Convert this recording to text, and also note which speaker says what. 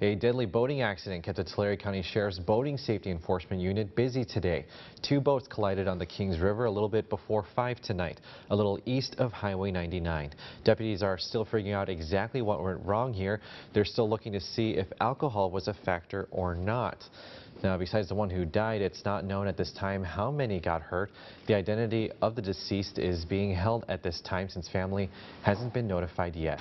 Speaker 1: A deadly boating accident kept the Tulare County Sheriff's Boating Safety Enforcement Unit busy today. Two boats collided on the Kings River a little bit before 5 tonight, a little east of Highway 99. Deputies are still figuring out exactly what went wrong here. They're still looking to see if alcohol was a factor or not. Now, besides the one who died, it's not known at this time how many got hurt. The identity of the deceased is being held at this time since family hasn't been notified yet.